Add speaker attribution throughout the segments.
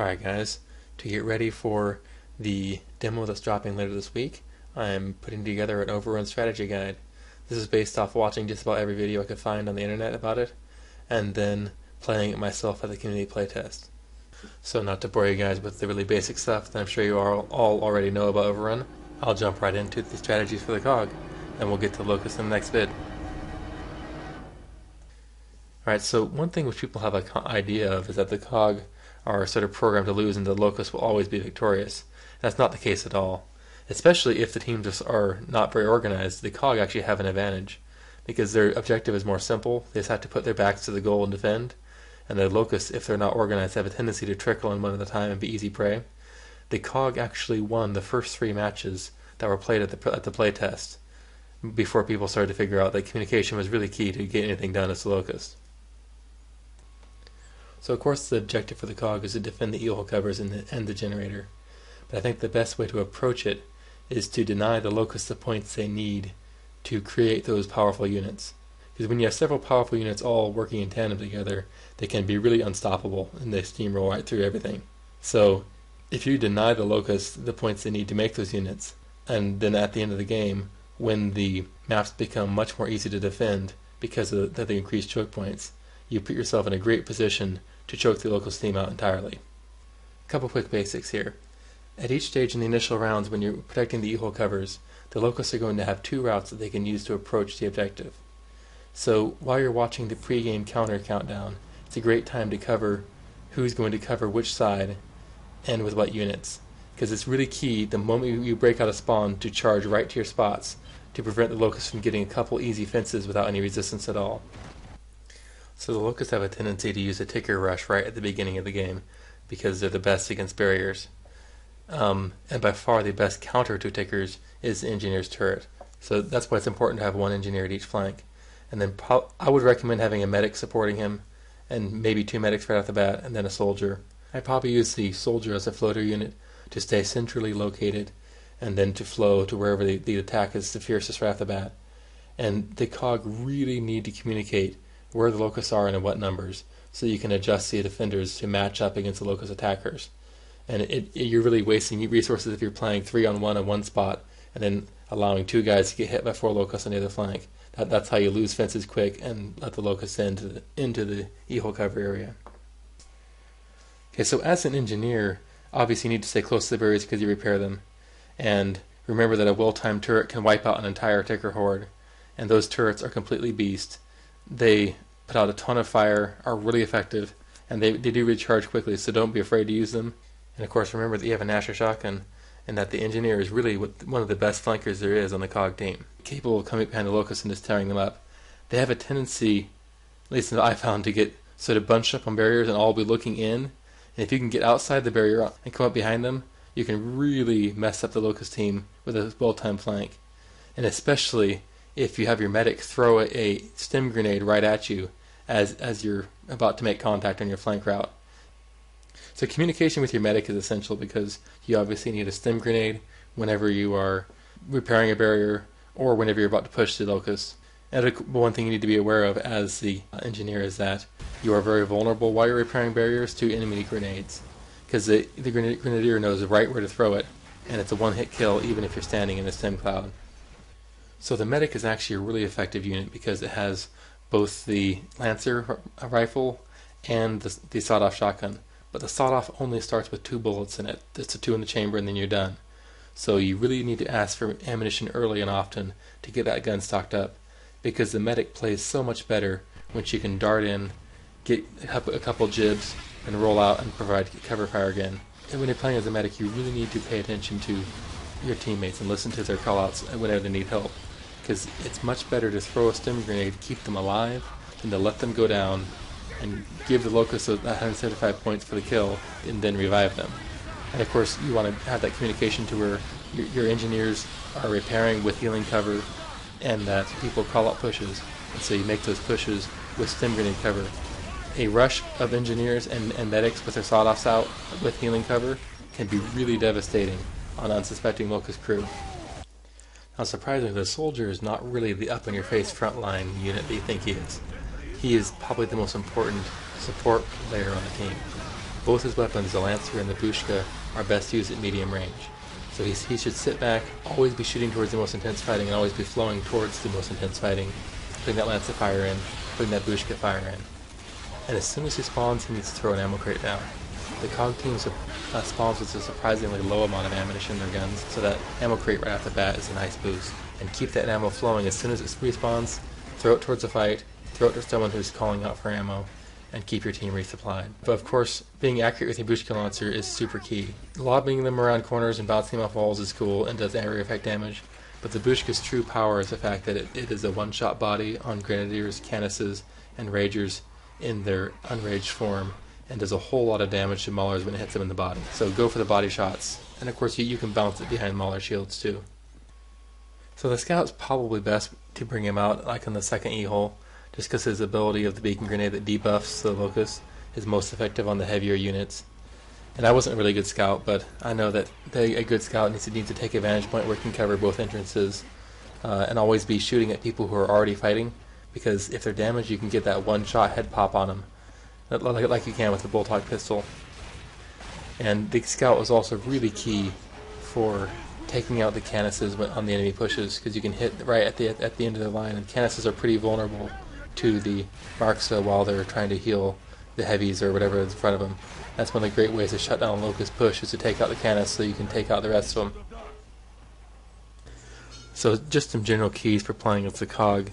Speaker 1: Alright guys, to get ready for the demo that's dropping later this week, I'm putting together an overrun strategy guide. This is based off watching just about every video I could find on the internet about it, and then playing it myself at the community playtest. So not to bore you guys with the really basic stuff that I'm sure you all, already know about Overrun, I'll jump right into the strategies for the COG, and we'll get to Locust in the next vid. Alright, so one thing which people have an idea of is that the COG are sort of programmed to lose and the Locust will always be victorious. That's not the case at all. Especially if the teams are not very organized, the COG actually have an advantage because their objective is more simple. They just have to put their backs to the goal and defend. And the Locusts, if they're not organized, have a tendency to trickle in one at a time and be easy prey. The COG actually won the first three matches that were played at the at the play test before people started to figure out that communication was really key to get anything done as the Locust. So of course the objective for the cog is to defend the E-hole covers and the, and the generator. But I think the best way to approach it is to deny the locust the points they need to create those powerful units. Because when you have several powerful units all working in tandem together, they can be really unstoppable and they steamroll right through everything. So if you deny the locust the points they need to make those units, and then at the end of the game, when the maps become much more easy to defend because of the, the increased choke points, you put yourself in a great position to choke the locust team out entirely. A couple quick basics here. At each stage in the initial rounds when you're protecting the e-hole covers, the locusts are going to have two routes that they can use to approach the objective. So while you're watching the pre-game counter countdown, it's a great time to cover who's going to cover which side and with what units. Because it's really key the moment you break out a spawn to charge right to your spots to prevent the locusts from getting a couple easy fences without any resistance at all. So the Locusts have a tendency to use a ticker rush right at the beginning of the game because they're the best against barriers. Um, and by far the best counter to tickers is the engineer's turret. So that's why it's important to have one engineer at each flank. And then I would recommend having a medic supporting him, and maybe two medics right off the bat, and then a soldier. I'd probably use the soldier as a floater unit to stay centrally located, and then to flow to wherever the, the attack is the fiercest right off the bat. And the cog really need to communicate where the locusts are and in what numbers, so you can adjust the defenders to match up against the locust attackers. And it, it, you're really wasting resources if you're playing three on one on one spot and then allowing two guys to get hit by four locusts on the other flank. That, that's how you lose fences quick and let the locusts into the, into the e-hole cover area. Okay, so as an engineer, obviously you need to stay close to the barriers because you repair them. And remember that a well-timed turret can wipe out an entire ticker horde. And those turrets are completely beast they put out a ton of fire, are really effective, and they, they do recharge quickly, so don't be afraid to use them. And of course, remember that you have a Gnasher shotgun, and that the engineer is really one of the best flankers there is on the COG team, capable of coming behind the locust and just tearing them up. They have a tendency, at least I found, to get sort of bunched up on barriers and all be looking in. And if you can get outside the barrier and come up behind them, you can really mess up the locust team with a well-timed flank. And especially if you have your medic throw a, stim grenade right at you as as you're about to make contact on your flank route. So communication with your medic is essential because you obviously need a stim grenade whenever you are repairing a barrier or whenever you're about to push the locust. And one thing you need to be aware of as the engineer is that you are very vulnerable while you're repairing barriers to enemy grenades because the, the grenadier knows right where to throw it and it's a one-hit kill even if you're standing in a stim cloud. So the medic is actually a really effective unit because it has both the Lancer uh, rifle and the, the sawed-off shotgun. But the sawed-off only starts with two bullets in it. It's a two in the chamber and then you're done. So you really need to ask for ammunition early and often to get that gun stocked up because the medic plays so much better when she can dart in, get a couple jibs, and roll out and provide cover fire again. And when you're playing as a medic, you really need to pay attention to your teammates and listen to their callouts whenever they need help because it's much better to throw a stim grenade, keep them alive, than to let them go down and give the locusts 175 points for the kill and then revive them. And of course, you want to have that communication to where your, your engineers are repairing with healing cover and that people call out pushes. And so you make those pushes with stim grenade cover. A rush of engineers and, and medics with their sawed-offs out with healing cover can be really devastating on unsuspecting locust crew. Now, surprisingly, the soldier is not really the up in your face frontline unit that you think he is. He is probably the most important support layer on the team. both his weapons, the Lancer and the Booshka, are best used at medium range. So he, he should sit back, always be shooting towards the most intense fighting, and always be flowing towards the most intense fighting, putting that Lancer fire in, putting that Booshka fire in. And as soon as he spawns, he needs to throw an ammo crate down. The COG team uh, spawns with a surprisingly low amount of ammunition in their guns, so that ammo crate right off the bat is a nice boost. And keep that ammo flowing as soon as it respawns, throw it towards a fight, throw it to someone who's calling out for ammo, and keep your team resupplied. But of course, being accurate with your Booshka Lancer is super key. Lobbing them around corners and bouncing them off walls is cool and does area effect damage, but the Booshka's true power is the fact that it, it is a one-shot body on Grenadiers, Kantuses, and Ragers in their unraged form, and does a whole lot of damage to Maulers when it hits them in the body. So go for the body shots, and of course you, you can bounce it behind Mauler shields too. So the Scout's probably best to bring him out like on the second E-hole, just because his ability of the beacon grenade that debuffs the locust is most effective on the heavier units. And I wasn't a really good scout, but I know that they, a good scout needs to need to take a vantage point where he can cover both entrances, uh, and always be shooting at people who are already fighting, because if they're damaged, you can get that one-shot head pop on them, like, like you can with the Boltok pistol. And the scout was also really key for taking out the kantuses on the enemy pushes, because you can hit right at the at the end of the line, and kantuses are pretty vulnerable to the Markza uh, while they're trying to heal the heavies or whatever is in front of them. That's one of the great ways to shut down a Locust Push is to take out the Kantus so you can take out the rest of them. So just some general keys for playing with the COG.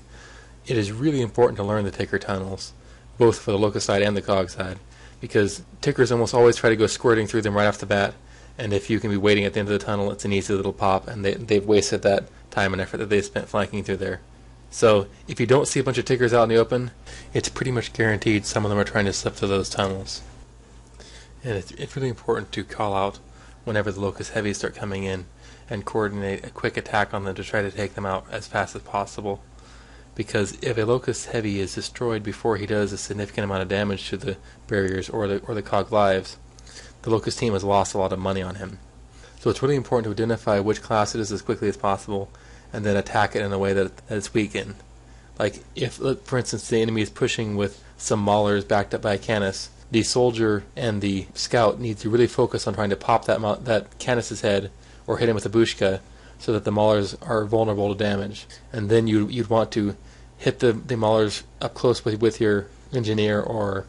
Speaker 1: It is really important to learn the ticker tunnels, both for the Locust side and the COG side, because tickers almost always try to go squirting through them right off the bat, and if you can be waiting at the end of the tunnel, it's an easy little pop, and they, they've wasted that time and effort that they spent flanking through there. So if you don't see a bunch of tickers out in the open, it's pretty much guaranteed some of them are trying to slip through those tunnels. And it's, it's really important to call out whenever the locust heavies start coming in and coordinate a quick attack on them to try to take them out as fast as possible. Because if a locust heavy is destroyed before he does a significant amount of damage to the barriers or the or the cog lives, the locust team has lost a lot of money on him. So it's really important to identify which class it is as quickly as possible and then attack it in a way that, that it's weakened. Like if, for instance, the enemy is pushing with some maulers backed up by a kantus, the soldier and the scout need to really focus on trying to pop that that kantus's head or hit him with a booshka, so that the maulers are vulnerable to damage. And then you you'd want to hit the the maulers up close with with your engineer or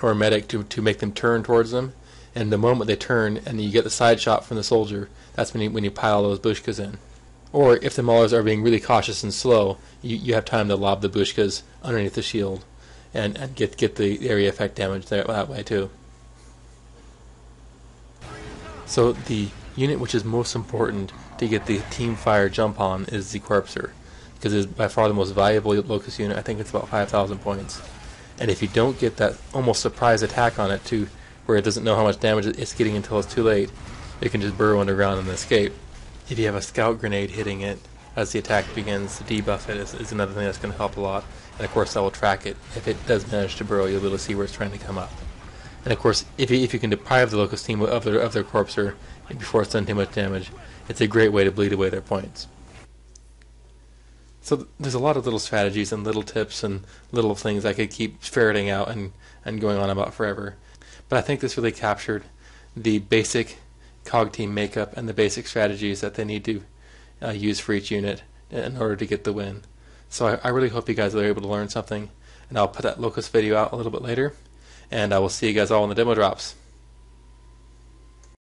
Speaker 1: or medic to to make them turn towards them. And the moment they turn and you get the side shot from the soldier, that's when you when you pile those booshkas in. Or if the Maulers are being really cautious and slow, you, you have time to lob the Booshkas underneath the shield and, and get get the area effect damage there, that way too. So the unit which is most important to get the team fire jump on is the Corpser, because it's by far the most valuable locus unit. I think it's about 5,000 points. And if you don't get that almost surprise attack on it to where it doesn't know how much damage it's getting until it's too late, it can just burrow underground and escape if you have a scout grenade hitting it as the attack begins to debuff it is, is another thing that's going to help a lot. And of course, that will track it. If it does manage to burrow, you'll be able to see where it's trying to come up. And of course, if you, if you can deprive the locust team of their of their corpser before it's done too much damage, it's a great way to bleed away their points. So th- there's a lot of little strategies and little tips and little things I could keep ferreting out and, and going on about forever. But I think this really captured the basic cog team makeup and the basic strategies that they need to uh, use for each unit in order to get the win. So I, I, really hope you guys are able to learn something, and I'll put that Locust video out a little bit later, and I will see you guys all in the demo drops.